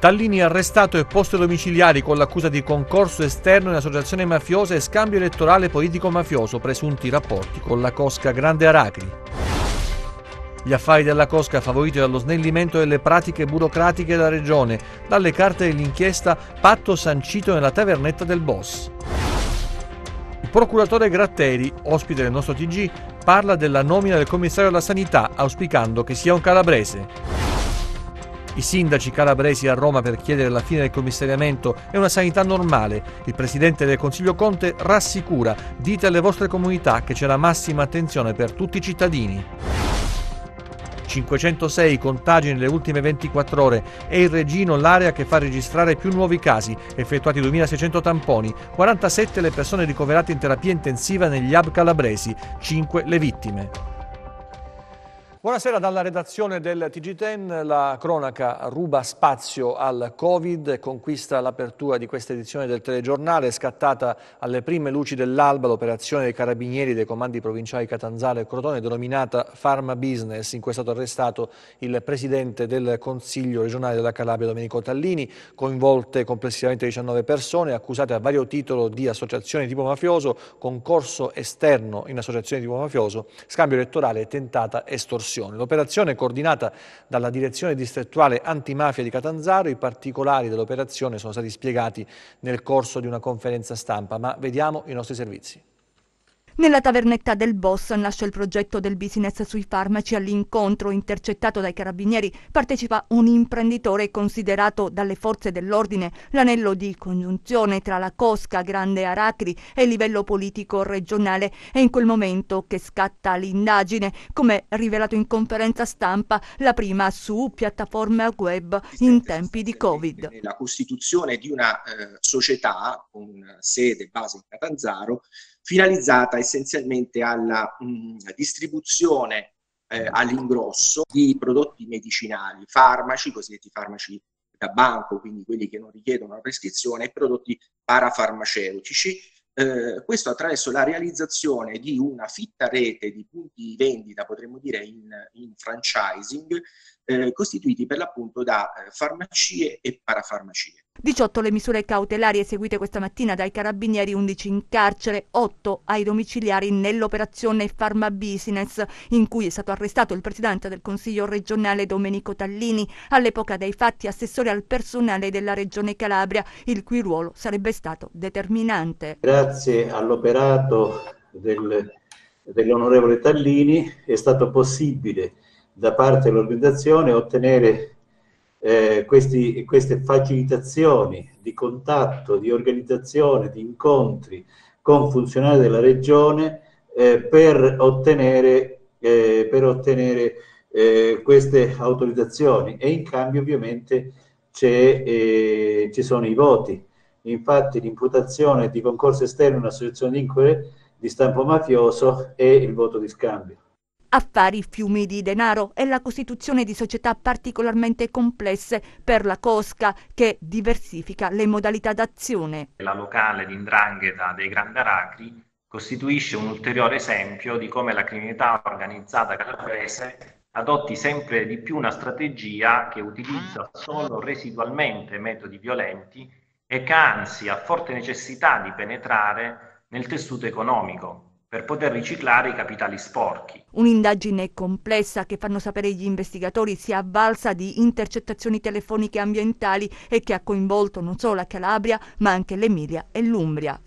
Tallini arrestato e posto domiciliari con l'accusa di concorso esterno in associazione mafiosa e scambio elettorale politico-mafioso, presunti rapporti con la Cosca Grande Aracri. Gli affari della Cosca favoriti dallo snellimento delle pratiche burocratiche della regione, dalle carte dell'inchiesta patto sancito nella tavernetta del boss. Il procuratore Gratteri, ospite del nostro TG, parla della nomina del commissario alla sanità, auspicando che sia un calabrese. I sindaci calabresi a Roma per chiedere la fine del commissariamento e una sanità normale. Il presidente del Consiglio Conte rassicura, dite alle vostre comunità che c'è la massima attenzione per tutti i cittadini. 506 contagi nelle ultime 24 ore e il Regino l'area che fa registrare più nuovi casi, effettuati 2600 tamponi, 47 le persone ricoverate in terapia intensiva negli hub calabresi, 5 le vittime. Buonasera dalla redazione del TG10, la cronaca ruba spazio al Covid conquista l'apertura di questa edizione del telegiornale, scattata alle prime luci dell'alba l'operazione dei carabinieri dei comandi provinciali Catanzaro e Crotone denominata Pharma Business, in cui è stato arrestato il presidente del Consiglio regionale della Calabria Domenico Tallini, coinvolte complessivamente 19 persone accusate a vario titolo di associazione tipo mafioso, concorso esterno in associazione tipo mafioso, scambio elettorale e tentata estorsione estorsione. L'operazione è coordinata dalla direzione distrettuale antimafia di Catanzaro, i particolari dell'operazione sono stati spiegati nel corso di una conferenza stampa, ma vediamo i nostri servizi. Nella tavernetta del boss nasce il progetto del business sui farmaci. All'incontro intercettato dai carabinieri partecipa un imprenditore considerato dalle forze dell'ordine l'anello di congiunzione tra la Cosca, Grande Aracri e il livello politico regionale. È in quel momento che scatta l'indagine, come rivelato in conferenza stampa, la prima su piattaforme web in tempi di Covid. La costituzione di una eh, società con sede base in Catanzaro finalizzata essenzialmente alla mh, distribuzione eh, all'ingrosso di prodotti medicinali, farmaci, cosiddetti farmaci da banco, quindi quelli che non richiedono una prescrizione, e prodotti parafarmaceutici. Eh, questo attraverso la realizzazione di una fitta rete di punti di vendita, potremmo dire in, in franchising, eh, costituiti per l'appunto da eh, farmacie e parafarmacie. 18 le misure cautelari eseguite questa mattina dai carabinieri, 11 in carcere, 8 ai domiciliari nell'operazione Pharma Business, in cui è stato arrestato il presidente del Consiglio regionale Domenico Tallini, all'epoca dei fatti assessore al personale della regione Calabria, il cui ruolo sarebbe stato determinante. Grazie all'operato del, dell'onorevole Tallini è stato possibile da parte dell'organizzazione ottenere eh, questi, queste facilitazioni di contatto, di organizzazione, di incontri con funzionari della regione eh, per ottenere, eh, per ottenere eh, queste autorizzazioni e in cambio ovviamente eh, ci sono i voti. Infatti l'imputazione di concorso esterno in un'associazione di inquire di stampo mafioso è il voto di scambio affari fiumi di denaro e la costituzione di società particolarmente complesse per la Cosca che diversifica le modalità d'azione. La locale di Indrangheta dei Grandi Aracri costituisce un ulteriore esempio di come la criminalità organizzata calabrese adotti sempre di più una strategia che utilizza solo residualmente metodi violenti e che anzi ha forte necessità di penetrare nel tessuto economico, per poter riciclare i capitali sporchi. Un'indagine complessa che fanno sapere gli investigatori si è avvalsa di intercettazioni telefoniche ambientali e che ha coinvolto non solo la Calabria ma anche l'Emilia e l'Umbria.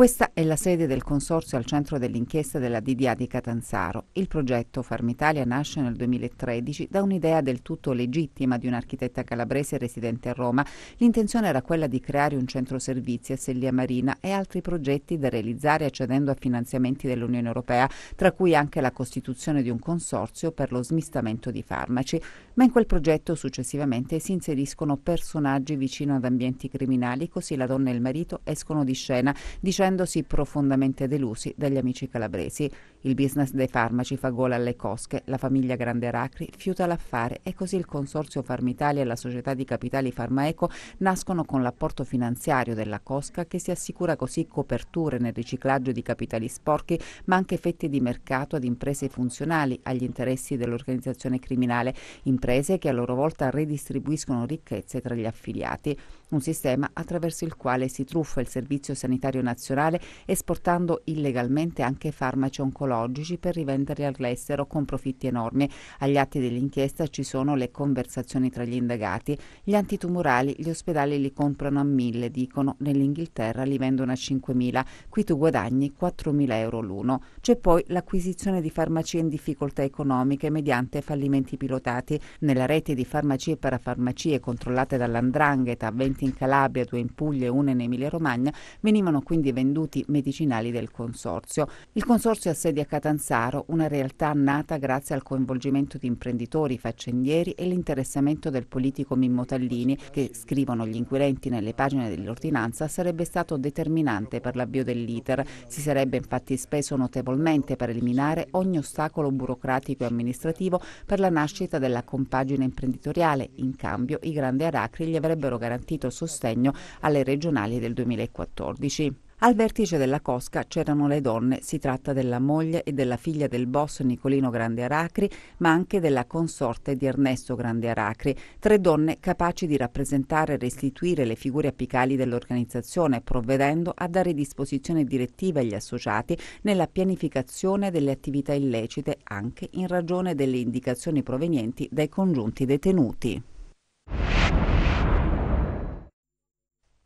Questa è la sede del consorzio al centro dell'inchiesta della DDA di Catanzaro. Il progetto Farmitalia nasce nel 2013 da un'idea del tutto legittima di un'architetta calabrese residente a Roma. L'intenzione era quella di creare un centro servizi a Sellia Marina e altri progetti da realizzare accedendo a finanziamenti dell'Unione Europea, tra cui anche la costituzione di un consorzio per lo smistamento di farmaci. Ma in quel progetto successivamente si inseriscono personaggi vicino ad ambienti criminali, così la donna e il marito escono di scena dicendo dicendosi profondamente delusi dagli amici calabresi. Il business dei farmaci fa gola alle cosche, la famiglia Grande Aracri fiuta l'affare e così il consorzio Farmitalia e la società di capitali Farmaeco nascono con l'apporto finanziario della Cosca che si assicura così coperture nel riciclaggio di capitali sporchi ma anche fette di mercato ad imprese funzionali agli interessi dell'organizzazione criminale, imprese che a loro volta redistribuiscono ricchezze tra gli affiliati un sistema attraverso il quale si truffa il Servizio Sanitario Nazionale esportando illegalmente anche farmaci oncologici per rivenderli all'estero con profitti enormi. Agli atti dell'inchiesta ci sono le conversazioni tra gli indagati. Gli antitumorali gli ospedali li comprano a mille, dicono, nell'Inghilterra li vendono a 5.000, qui tu guadagni 4.000 euro l'uno. C'è poi l'acquisizione di farmacie in difficoltà economiche mediante fallimenti pilotati. Nella rete di farmacie e parafarmacie controllate dall'Andrangheta, 20 in Calabria, due in Puglia e una in Emilia-Romagna, venivano quindi venduti medicinali del consorzio. Il consorzio ha sede a Catanzaro, una realtà nata grazie al coinvolgimento di imprenditori, faccendieri e l'interessamento del politico Mimmo Tallini, che, scrivono gli inquirenti nelle pagine dell'ordinanza, sarebbe stato determinante per l'avvio dell'iter. Si sarebbe infatti speso notevolmente per eliminare ogni ostacolo burocratico e amministrativo per la nascita della compagine imprenditoriale. In cambio, i grandi aracri gli avrebbero garantito sostegno alle regionali del 2014. Al vertice della Cosca c'erano le donne, si tratta della moglie e della figlia del boss Nicolino Grande Aracri, ma anche della consorte di Ernesto Grande Aracri, tre donne capaci di rappresentare e restituire le figure apicali dell'organizzazione, provvedendo a dare disposizione direttiva agli associati nella pianificazione delle attività illecite, anche in ragione delle indicazioni provenienti dai congiunti detenuti.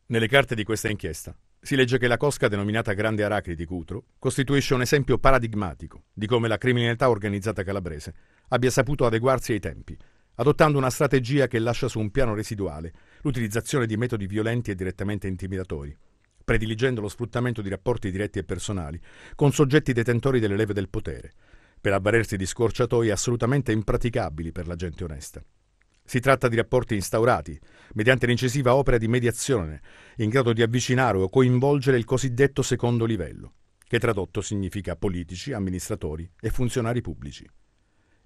Nelle carte di questa inchiesta si legge che la cosca denominata Grande Aracri di Cutro costituisce un esempio paradigmatico di come la criminalità organizzata calabrese abbia saputo adeguarsi ai tempi, adottando una strategia che lascia su un piano residuale l'utilizzazione di metodi violenti e direttamente intimidatori, prediligendo lo sfruttamento di rapporti diretti e personali con soggetti detentori delle leve del potere, per avvalersi di scorciatoie assolutamente impraticabili per la gente onesta. Si tratta di rapporti instaurati mediante l'incisiva opera di mediazione, in grado di avvicinare o coinvolgere il cosiddetto secondo livello, che tradotto significa politici, amministratori e funzionari pubblici.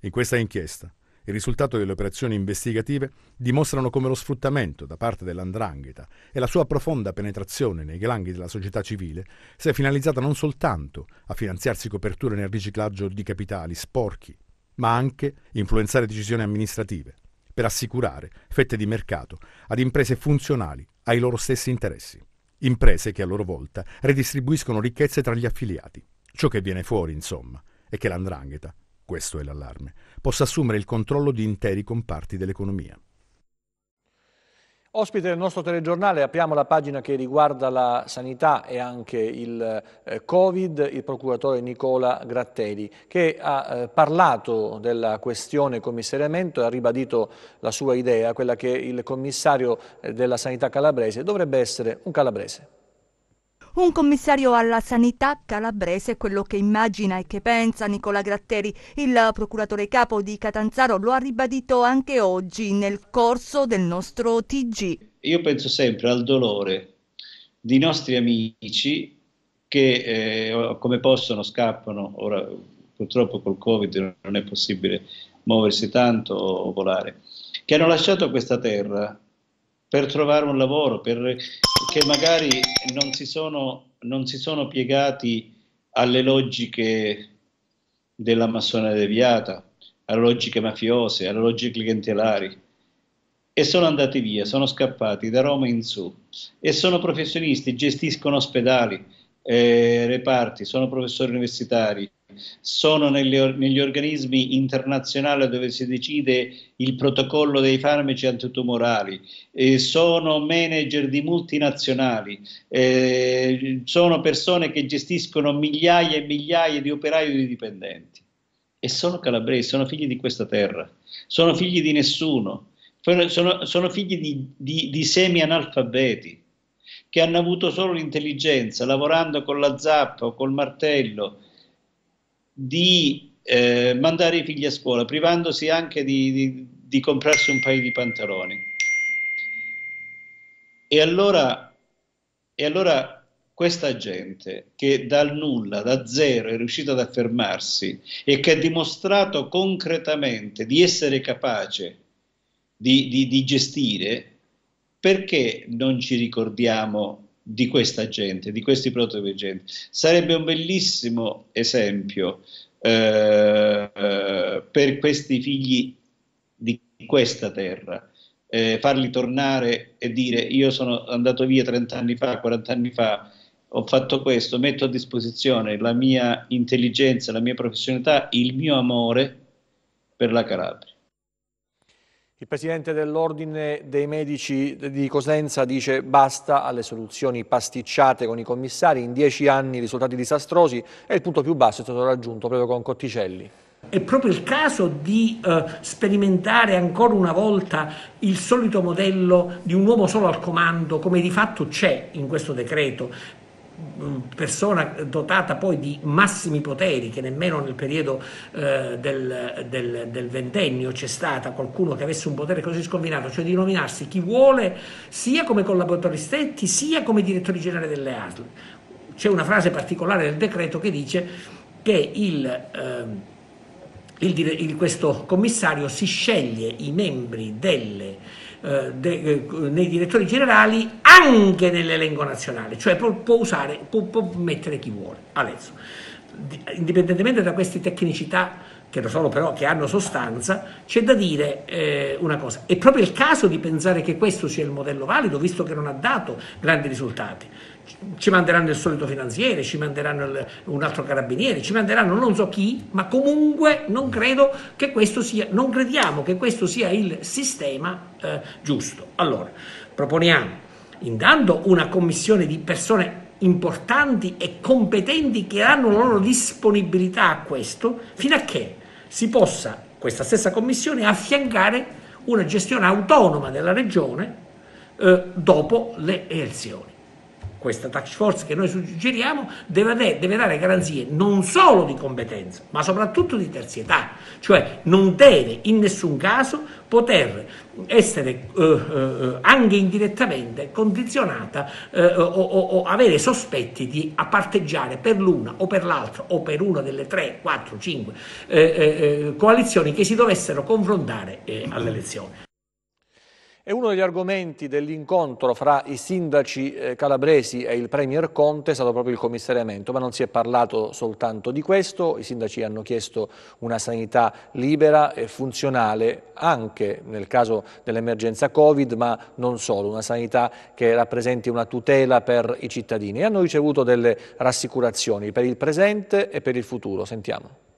In questa inchiesta, il risultato delle operazioni investigative dimostrano come lo sfruttamento da parte dell'andrangheta e la sua profonda penetrazione nei gangli della società civile sia finalizzata non soltanto a finanziarsi coperture nel riciclaggio di capitali sporchi, ma anche influenzare decisioni amministrative per assicurare fette di mercato ad imprese funzionali ai loro stessi interessi. Imprese che a loro volta redistribuiscono ricchezze tra gli affiliati. Ciò che viene fuori, insomma, è che l'andrangheta, questo è l'allarme, possa assumere il controllo di interi comparti dell'economia. Ospite del nostro telegiornale apriamo la pagina che riguarda la sanità e anche il eh, Covid, il procuratore Nicola Gratteri, che ha eh, parlato della questione commissariamento e ha ribadito la sua idea, quella che il commissario eh, della sanità calabrese dovrebbe essere un calabrese. Un commissario alla sanità calabrese, quello che immagina e che pensa Nicola Gratteri, il procuratore capo di Catanzaro, lo ha ribadito anche oggi nel corso del nostro TG. Io penso sempre al dolore di nostri amici che eh, come possono scappano, ora purtroppo col Covid non è possibile muoversi tanto o volare, che hanno lasciato questa terra per trovare un lavoro, per, che magari non si, sono, non si sono piegati alle logiche della massona deviata, alle logiche mafiose, alle logiche clientelari e sono andati via, sono scappati da Roma in su e sono professionisti, gestiscono ospedali, eh, reparti, sono professori universitari, sono nelle, negli organismi internazionali dove si decide il protocollo dei farmaci antitumorali, eh, sono manager di multinazionali, eh, sono persone che gestiscono migliaia e migliaia di operai e di dipendenti. E sono calabresi, sono figli di questa terra, sono figli di nessuno, sono, sono figli di, di, di semi-analfabeti che hanno avuto solo l'intelligenza, lavorando con la zappa o col martello, di eh, mandare i figli a scuola, privandosi anche di, di, di comprarsi un paio di pantaloni. E allora, e allora questa gente che dal nulla, da zero, è riuscita ad affermarsi e che ha dimostrato concretamente di essere capace di, di, di gestire, perché non ci ricordiamo di questa gente, di questi prototipi Sarebbe un bellissimo esempio eh, per questi figli di questa terra. Eh, farli tornare e dire io sono andato via 30 anni fa, 40 anni fa, ho fatto questo, metto a disposizione la mia intelligenza, la mia professionalità, il mio amore per la Calabria. Il Presidente dell'Ordine dei Medici di Cosenza dice basta alle soluzioni pasticciate con i commissari, in dieci anni risultati disastrosi e il punto più basso è stato raggiunto proprio con Cotticelli. È proprio il caso di eh, sperimentare ancora una volta il solito modello di un uomo solo al comando, come di fatto c'è in questo decreto, persona dotata poi di massimi poteri, che nemmeno nel periodo eh, del, del, del, ventennio c'è stata qualcuno che avesse un potere così scombinato, cioè di nominarsi chi vuole sia come collaboratori stretti sia come direttori generali delle ASL. C'è una frase particolare del decreto che dice che il, eh, il, il, questo commissario si sceglie i membri delle eh, de, eh, nei direttori generali anche nell'elenco nazionale, cioè può, può usare, può, può, mettere chi vuole. Adesso, indipendentemente da queste tecnicità che lo sono però, che hanno sostanza, c'è da dire eh, una cosa, è proprio il caso di pensare che questo sia il modello valido, visto che non ha dato grandi risultati ci manderanno il solito finanziere, ci manderanno il, un altro carabiniere, ci manderanno non so chi, ma comunque non credo che questo sia, non crediamo che questo sia il sistema eh, giusto. Allora, proponiamo intanto una commissione di persone importanti e competenti che hanno la loro disponibilità a questo, fino a che si possa, questa stessa commissione, affiancare una gestione autonoma della regione eh, dopo le elezioni questa task force che noi suggeriamo deve, deve, dare garanzie non solo di competenza, ma soprattutto di terzietà, cioè non deve in nessun caso poter essere eh, eh, anche indirettamente condizionata eh, o, o, o, avere sospetti di apparteggiare per l'una o per l'altra o per una delle tre, quattro, cinque eh, eh, eh, coalizioni che si dovessero confrontare alle E uno degli argomenti dell'incontro fra i sindaci eh, calabresi e il Premier Conte è stato proprio il commissariamento, ma non si è parlato soltanto di questo, i sindaci hanno chiesto una sanità libera e funzionale anche nel caso dell'emergenza Covid, ma non solo, una sanità che rappresenti una tutela per i cittadini e hanno ricevuto delle rassicurazioni per il presente e per il futuro. Sentiamo.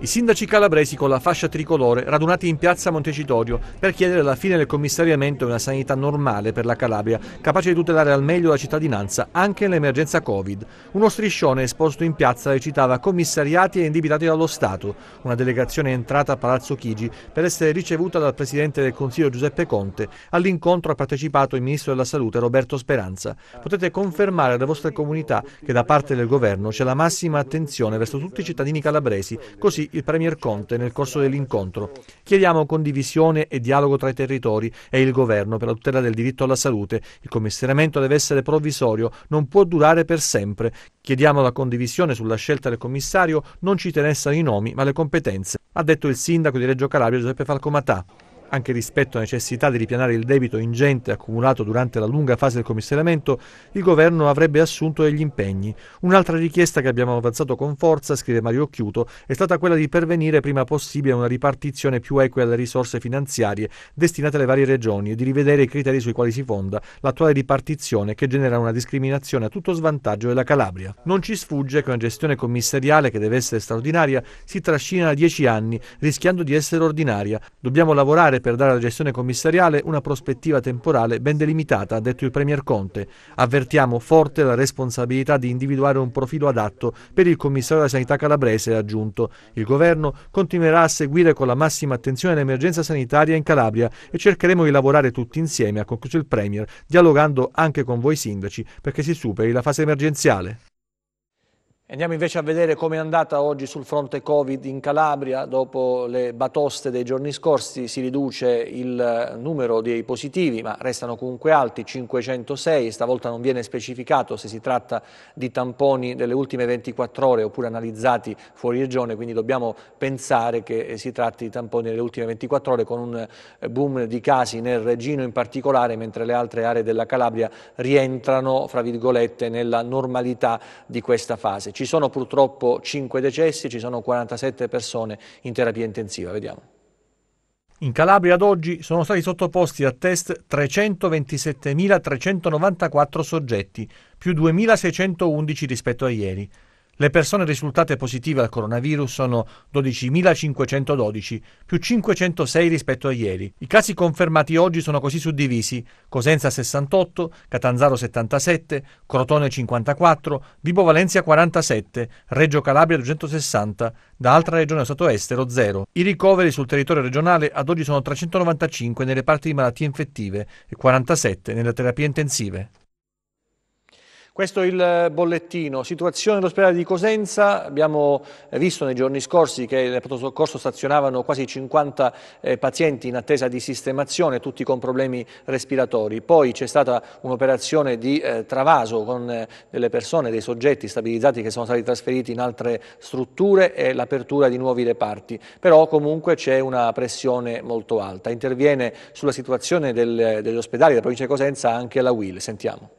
I sindaci calabresi con la fascia tricolore radunati in piazza Montecitorio per chiedere la fine del commissariamento e una sanità normale per la Calabria, capace di tutelare al meglio la cittadinanza anche nell'emergenza Covid. Uno striscione esposto in piazza recitava commissariati e indebitati dallo Stato. Una delegazione è entrata a Palazzo Chigi per essere ricevuta dal Presidente del Consiglio Giuseppe Conte. All'incontro ha partecipato il Ministro della Salute Roberto Speranza. Potete confermare alle vostre comunità che da parte del Governo c'è la massima attenzione verso tutti i cittadini calabresi, così il Premier Conte nel corso dell'incontro. Chiediamo condivisione e dialogo tra i territori e il governo per la tutela del diritto alla salute. Il commissariamento deve essere provvisorio, non può durare per sempre. Chiediamo la condivisione sulla scelta del commissario, non ci interessano i nomi ma le competenze, ha detto il sindaco di Reggio Calabria Giuseppe Falcomatà anche rispetto alla necessità di ripianare il debito ingente accumulato durante la lunga fase del commissariamento, il governo avrebbe assunto degli impegni. Un'altra richiesta che abbiamo avanzato con forza, scrive Mario Chiuto, è stata quella di pervenire prima possibile a una ripartizione più equa delle risorse finanziarie destinate alle varie regioni e di rivedere i criteri sui quali si fonda l'attuale ripartizione che genera una discriminazione a tutto svantaggio della Calabria. Non ci sfugge che una gestione commissariale che deve essere straordinaria si trascina da dieci anni, rischiando di essere ordinaria. Dobbiamo lavorare lavorare per dare alla gestione commissariale una prospettiva temporale ben delimitata, ha detto il Premier Conte. Avvertiamo forte la responsabilità di individuare un profilo adatto per il commissario della sanità calabrese, ha aggiunto. Il governo continuerà a seguire con la massima attenzione l'emergenza sanitaria in Calabria e cercheremo di lavorare tutti insieme, ha concluso il Premier, dialogando anche con voi sindaci perché si superi la fase emergenziale. Andiamo invece a vedere come è andata oggi sul fronte Covid in Calabria. Dopo le batoste dei giorni scorsi si riduce il numero dei positivi, ma restano comunque alti, 506. Stavolta non viene specificato se si tratta di tamponi delle ultime 24 ore oppure analizzati fuori regione, quindi dobbiamo pensare che si tratti di tamponi delle ultime 24 ore con un boom di casi nel Regino in particolare, mentre le altre aree della Calabria rientrano, fra virgolette, nella normalità di questa fase. Ci sono purtroppo 5 decessi, ci sono 47 persone in terapia intensiva. Vediamo. In Calabria ad oggi sono stati sottoposti a test 327.394 soggetti, più 2.611 rispetto a ieri. Le persone risultate positive al coronavirus sono 12.512, più 506 rispetto a ieri. I casi confermati oggi sono così suddivisi: Cosenza 68, Catanzaro 77, Crotone 54, Vibo Valencia 47, Reggio Calabria 260, da altra regione stato estero 0. I ricoveri sul territorio regionale ad oggi sono 395 nelle parti di malattie infettive e 47 nelle terapie intensive. Questo è il bollettino. Situazione all'ospedale di Cosenza. Abbiamo visto nei giorni scorsi che nel pronto soccorso stazionavano quasi 50 eh, pazienti in attesa di sistemazione, tutti con problemi respiratori. Poi c'è stata un'operazione di eh, travaso con eh, delle persone, dei soggetti stabilizzati che sono stati trasferiti in altre strutture e l'apertura di nuovi reparti. Però comunque c'è una pressione molto alta. Interviene sulla situazione del, degli ospedali della provincia di Cosenza anche la WIL. Sentiamo.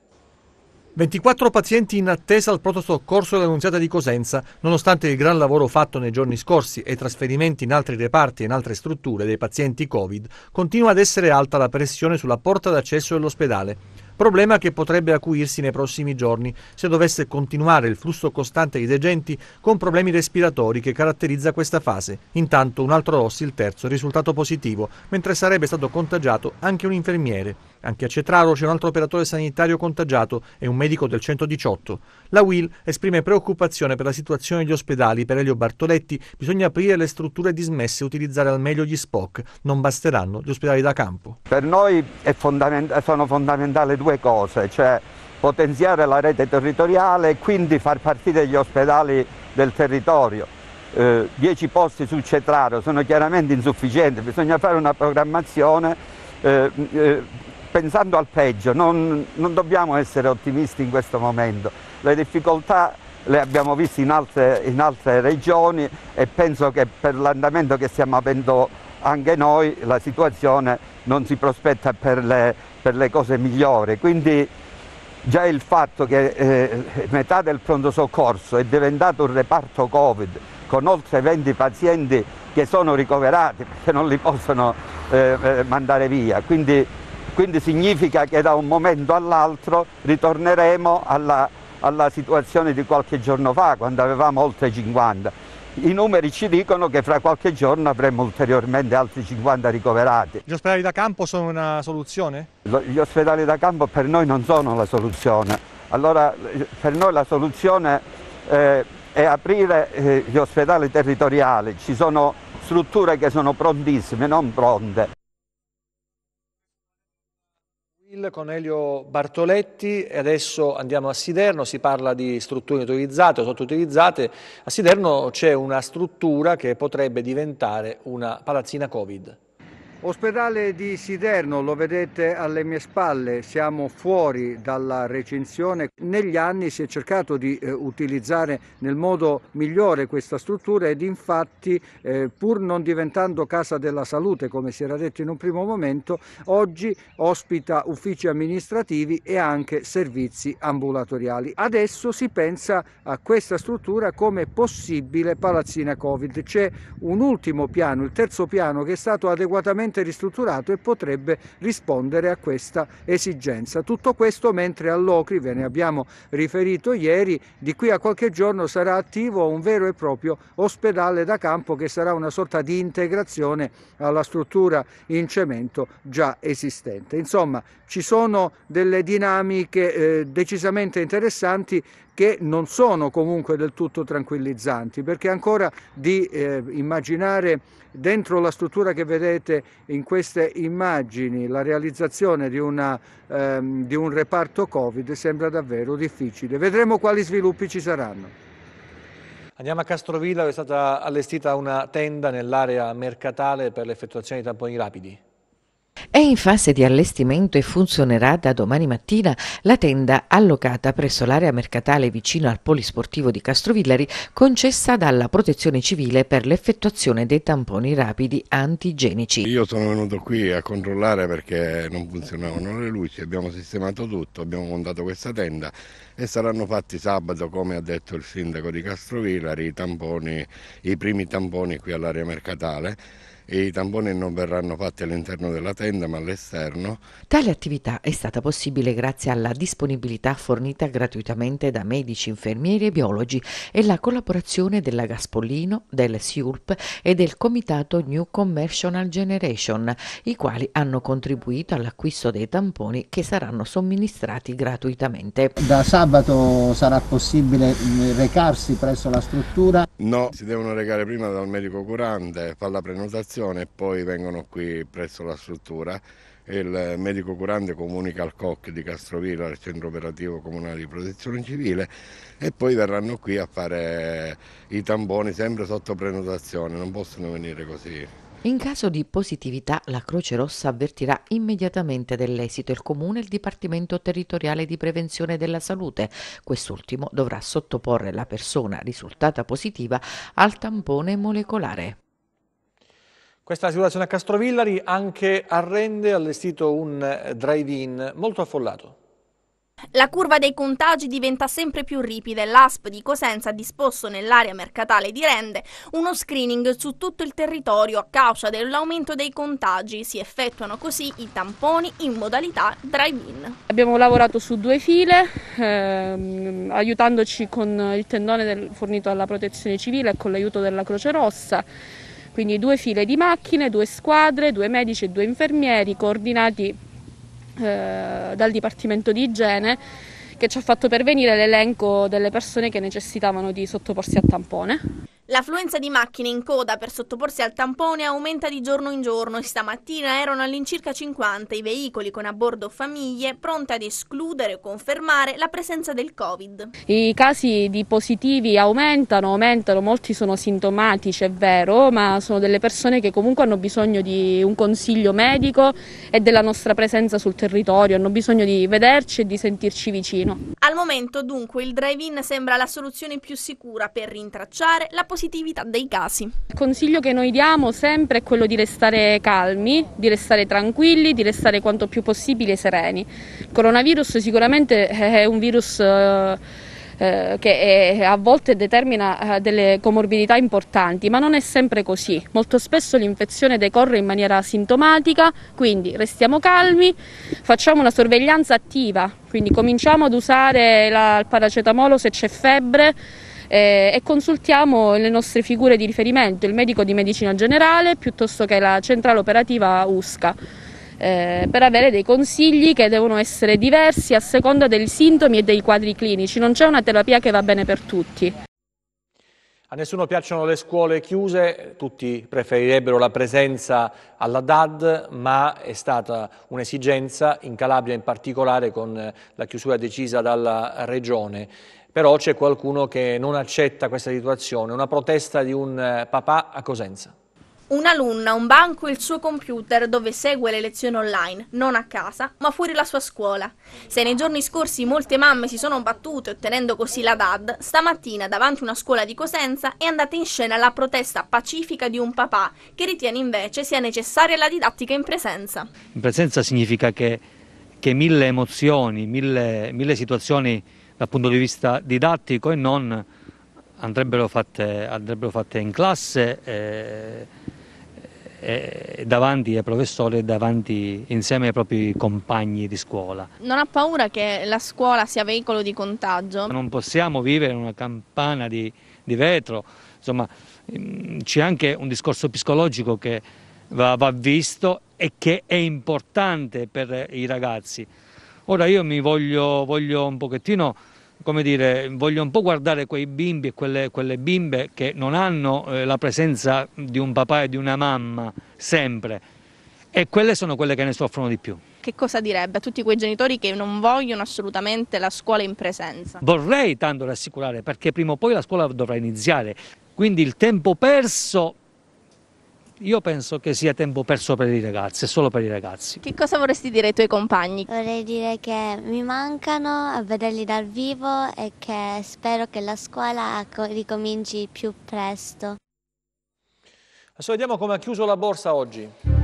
24 pazienti in attesa al pronto soccorso dell'Annunziata di Cosenza, nonostante il gran lavoro fatto nei giorni scorsi e i trasferimenti in altri reparti e in altre strutture dei pazienti Covid, continua ad essere alta la pressione sulla porta d'accesso dell'ospedale problema che potrebbe acuirsi nei prossimi giorni se dovesse continuare il flusso costante di degenti con problemi respiratori che caratterizza questa fase. Intanto un altro Rossi, il terzo, è risultato positivo, mentre sarebbe stato contagiato anche un infermiere. Anche a Cetraro c'è un altro operatore sanitario contagiato e un medico del 118. La WIL esprime preoccupazione per la situazione degli ospedali. Per Elio Bartoletti bisogna aprire le strutture dismesse e utilizzare al meglio gli SPOC. Non basteranno gli ospedali da campo. Per noi fondament- sono fondamentali due cose, cioè potenziare la rete territoriale e quindi far partire gli ospedali del territorio. 10 eh, posti sul Cetraro sono chiaramente insufficienti, bisogna fare una programmazione eh, eh, pensando al peggio, non, non, dobbiamo essere ottimisti in questo momento. Le difficoltà le abbiamo viste in altre, in altre regioni e penso che per l'andamento che stiamo avendo anche noi la situazione non si prospetta per le, per le cose migliori. Quindi già il fatto che eh, metà del pronto soccorso è diventato un reparto Covid con oltre 20 pazienti che sono ricoverati perché non li possono eh, eh mandare via. Quindi quindi significa che da un momento all'altro ritorneremo alla, alla situazione di qualche giorno fa, quando avevamo oltre 50. I numeri ci dicono che fra qualche giorno avremo ulteriormente altri 50 ricoverati. Gli ospedali da campo sono una soluzione? Gli ospedali da campo per noi non sono la soluzione. Allora per noi la soluzione eh, è aprire eh, gli ospedali territoriali. Ci sono strutture che sono prontissime, non pronte. Con Elio Bartoletti e adesso andiamo a Siderno, si parla di strutture utilizzate o sottoutilizzate. A Siderno c'è una struttura che potrebbe diventare una palazzina Covid. Ospedale di Siderno, lo vedete alle mie spalle, siamo fuori dalla recinzione. Negli anni si è cercato di eh, utilizzare nel modo migliore questa struttura ed infatti eh, pur non diventando casa della salute come si era detto in un primo momento, oggi ospita uffici amministrativi e anche servizi ambulatoriali. Adesso si pensa a questa struttura come possibile palazzina Covid. C'è un ultimo piano, il terzo piano che è stato adeguatamente completamente ristrutturato e potrebbe rispondere a questa esigenza. Tutto questo mentre all'Ocri, ve ne abbiamo riferito ieri, di qui a qualche giorno sarà attivo un vero e proprio ospedale da campo che sarà una sorta di integrazione alla struttura in cemento già esistente. Insomma, ci sono delle dinamiche eh, decisamente interessanti che non sono comunque del tutto tranquillizzanti, perché ancora di eh, immaginare dentro la struttura che vedete in queste immagini la realizzazione di, una, ehm, di un reparto Covid sembra davvero difficile. Vedremo quali sviluppi ci saranno. Andiamo a Castrovilla dove è stata allestita una tenda nell'area mercatale per l'effettuazione di tamponi rapidi. È in fase di allestimento e funzionerà da domani mattina la tenda allocata presso l'area mercatale vicino al polisportivo di Castrovillari concessa dalla Protezione Civile per l'effettuazione dei tamponi rapidi antigenici. Io sono venuto qui a controllare perché non funzionavano le luci, abbiamo sistemato tutto, abbiamo montato questa tenda e saranno fatti sabato, come ha detto il sindaco di Castrovillari, i, tamponi, i primi tamponi qui all'area mercatale e i tamponi non verranno fatti all'interno della tenda ma all'esterno. Tale attività è stata possibile grazie alla disponibilità fornita gratuitamente da medici, infermieri e biologi e la collaborazione della Gaspollino, del SIULP e del comitato New Commercial Generation, i quali hanno contribuito all'acquisto dei tamponi che saranno somministrati gratuitamente. Da sabato sarà possibile recarsi presso la struttura? No, si devono recare prima dal medico curante, fare la prenotazione e poi vengono qui presso la struttura il medico curante comunica al COC di Castrovilla, al centro operativo comunale di protezione civile e poi verranno qui a fare i tamponi sempre sotto prenotazione, non possono venire così. In caso di positività la Croce Rossa avvertirà immediatamente dell'esito il Comune e il Dipartimento Territoriale di Prevenzione della Salute. Quest'ultimo dovrà sottoporre la persona risultata positiva al tampone molecolare. Questa è la situazione a Castrovillari, anche a Rende allestito un eh, drive-in molto affollato. La curva dei contagi diventa sempre più ripida e l'ASP di Cosenza ha disposto nell'area mercatale di Rende uno screening su tutto il territorio a causa dell'aumento dei contagi. Si effettuano così i tamponi in modalità drive-in. Abbiamo lavorato su due file, ehm, aiutandoci con il tendone del, fornito dalla protezione civile e con l'aiuto della Croce Rossa quindi due file di macchine, due squadre, due medici e due infermieri coordinati eh, dal Dipartimento di Igiene che ci ha fatto pervenire l'elenco delle persone che necessitavano di sottoporsi a tampone. L'affluenza di macchine in coda per sottoporsi al tampone aumenta di giorno in giorno e stamattina erano all'incirca 50 i veicoli con a bordo famiglie pronte ad escludere o confermare la presenza del Covid. I casi di positivi aumentano, aumentano, molti sono sintomatici, è vero, ma sono delle persone che comunque hanno bisogno di un consiglio medico e della nostra presenza sul territorio, hanno bisogno di vederci e di sentirci vicino. Al momento dunque il drive-in sembra la soluzione più sicura per rintracciare la positività positività dei casi. Il consiglio che noi diamo sempre è quello di restare calmi, di restare tranquilli, di restare quanto più possibile sereni. Il coronavirus sicuramente è un virus eh, che a volte determina eh, delle comorbidità importanti, ma non è sempre così. Molto spesso l'infezione decorre in maniera asintomatica, quindi restiamo calmi, facciamo una sorveglianza attiva, quindi cominciamo ad usare la, il paracetamolo se c'è febbre eh, e consultiamo le nostre figure di riferimento, il medico di medicina generale piuttosto che la centrale operativa USCA. Eh, per avere dei consigli che devono essere diversi a seconda dei sintomi e dei quadri clinici, non c'è una terapia che va bene per tutti. A nessuno piacciono le scuole chiuse, tutti preferirebbero la presenza alla DAD, ma è stata un'esigenza, in Calabria in particolare, con la chiusura decisa dalla Regione però c'è qualcuno che non accetta questa situazione, una protesta di un eh, papà a Cosenza. Un'alunna, un banco e il suo computer dove segue le lezioni online, non a casa, ma fuori la sua scuola. Se nei giorni scorsi molte mamme si sono battute ottenendo così la DAD, stamattina davanti a una scuola di Cosenza è andata in scena la protesta pacifica di un papà che ritiene invece sia necessaria la didattica in presenza. In presenza significa che, che mille emozioni, mille, mille situazioni dal punto di vista didattico e non andrebbero fatte, andrebbero fatte in classe e, e davanti ai professori e davanti insieme ai propri compagni di scuola. Non ha paura che la scuola sia veicolo di contagio? Non possiamo vivere in una campana di, di vetro, insomma mm, c'è anche un discorso psicologico che va, va visto e che è importante per i ragazzi. Ora io mi voglio, voglio un pochettino, come dire, voglio un po' guardare quei bimbi e quelle, quelle bimbe che non hanno eh, la presenza di un papà e di una mamma sempre e quelle sono quelle che ne soffrono di più. che cosa direbbe a tutti quei genitori che non vogliono assolutamente la scuola in presenza? Vorrei tanto rassicurare perché prima o poi la scuola dovrà iniziare, quindi il tempo perso io penso che sia tempo perso per i ragazzi, solo per i ragazzi. Che cosa vorresti dire ai tuoi compagni? Vorrei dire che mi mancano a vederli dal vivo e che spero che la scuola ricominci più presto. Adesso vediamo come ha chiuso la borsa oggi.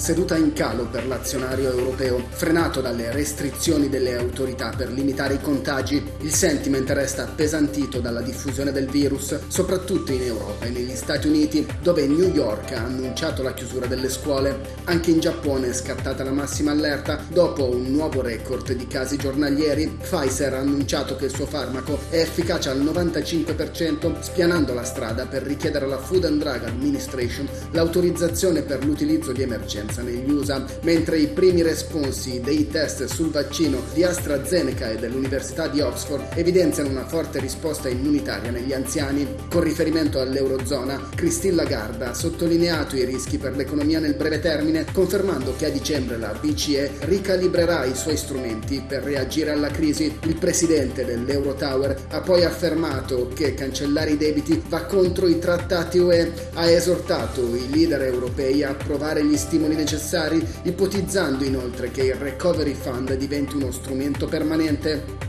Seduta in calo per l'azionario europeo, frenato dalle restrizioni delle autorità per limitare i contagi. Il sentiment resta appesantito dalla diffusione del virus, soprattutto in Europa e negli Stati Uniti, dove New York ha annunciato la chiusura delle scuole. Anche in Giappone è scattata la massima allerta dopo un nuovo record di casi giornalieri. Pfizer ha annunciato che il suo farmaco è efficace al 95%, spianando la strada per richiedere alla Food and Drug Administration l'autorizzazione per l'utilizzo di emergenza presenza negli USA, mentre i primi responsi dei test sul vaccino di AstraZeneca e dell'Università di Oxford evidenziano una forte risposta immunitaria negli anziani. Con riferimento all'Eurozona, Christine Lagarde ha sottolineato i rischi per l'economia nel breve termine, confermando che a dicembre la BCE ricalibrerà i suoi strumenti per reagire alla crisi. Il presidente dell'Eurotower ha poi affermato che cancellare i debiti va contro i trattati UE, ha esortato i leader europei a approvare gli stimoli necessari, ipotizzando inoltre che il Recovery Fund diventi uno strumento permanente.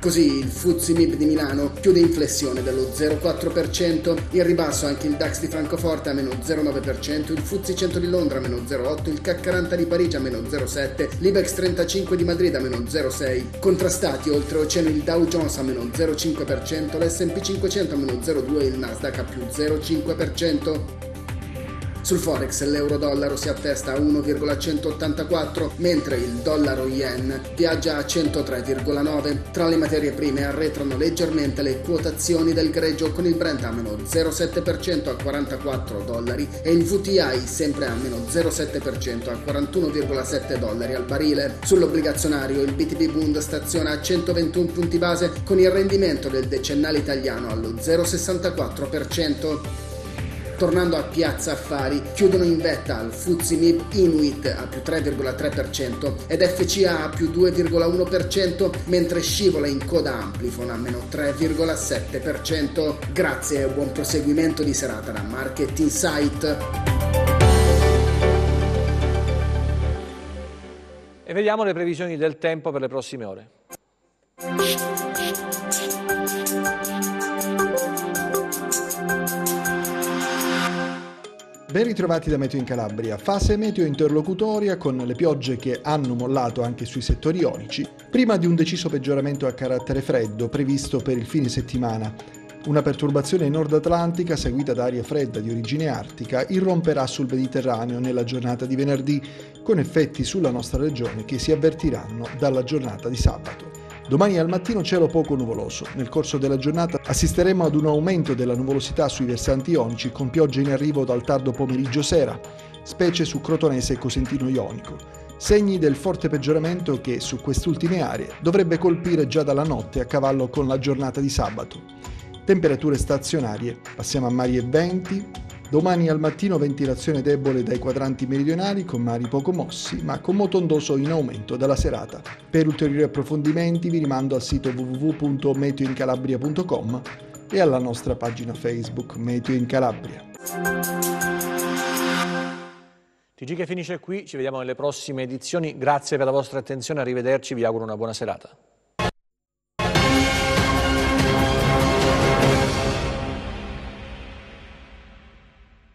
Così il FTSE di Milano chiude in flessione dello 0,4%, in ribasso anche il DAX di Francoforte a meno 0,9%, il FTSE 100 di Londra a meno 0,8%, il CAC 40 di Parigi a meno 0,7%, l'IBEX 35 di Madrid a meno 0,6%, contrastati oltreoceano il Dow Jones a meno 0,5%, l'S&P 500 a meno 0,2% e il Nasdaq a più 0,5%. Sul Forex l'euro-dollaro si attesta a 1,184, mentre il dollaro-yen viaggia a 103,9. Tra le materie prime arretrano leggermente le quotazioni del greggio con il Brent a meno 0,7% a 44 dollari e il VTI sempre a meno 0,7% a 41,7 dollari al barile. Sull'obbligazionario il BTP Bund staziona a 121 punti base con il rendimento del decennale italiano allo 0,64%. Tornando a Piazza Affari, chiudono in vetta al Fuzzi MIB Inuit a più 3,3% ed FCA a più 2,1%, mentre scivola in coda Amplifon a meno 3,7%. Grazie e buon proseguimento di serata da Market Insight. E vediamo le previsioni del tempo per le prossime ore. Ben ritrovati da Meteo in Calabria, fase meteo interlocutoria con le piogge che hanno mollato anche sui settori ionici, prima di un deciso peggioramento a carattere freddo previsto per il fine settimana. Una perturbazione nord atlantica seguita da aria fredda di origine artica irromperà sul Mediterraneo nella giornata di venerdì, con effetti sulla nostra regione che si avvertiranno dalla giornata di sabato. Domani al mattino cielo poco nuvoloso. Nel corso della giornata assisteremo ad un aumento della nuvolosità sui versanti ionici con piogge in arrivo dal tardo pomeriggio sera, specie su Crotonese e Cosentino Ionico. Segni del forte peggioramento che su quest'ultime aree dovrebbe colpire già dalla notte a cavallo con la giornata di sabato. Temperature stazionarie, passiamo a mari e venti, Domani al mattino ventilazione debole dai quadranti meridionali con mari poco mossi, ma con moto ondoso in aumento dalla serata. Per ulteriori approfondimenti vi rimando al sito www.meteoincalabria.com e alla nostra pagina Facebook Meteo in Calabria. TG che finisce qui, ci vediamo nelle prossime edizioni, grazie per la vostra attenzione, arrivederci, vi auguro una buona serata.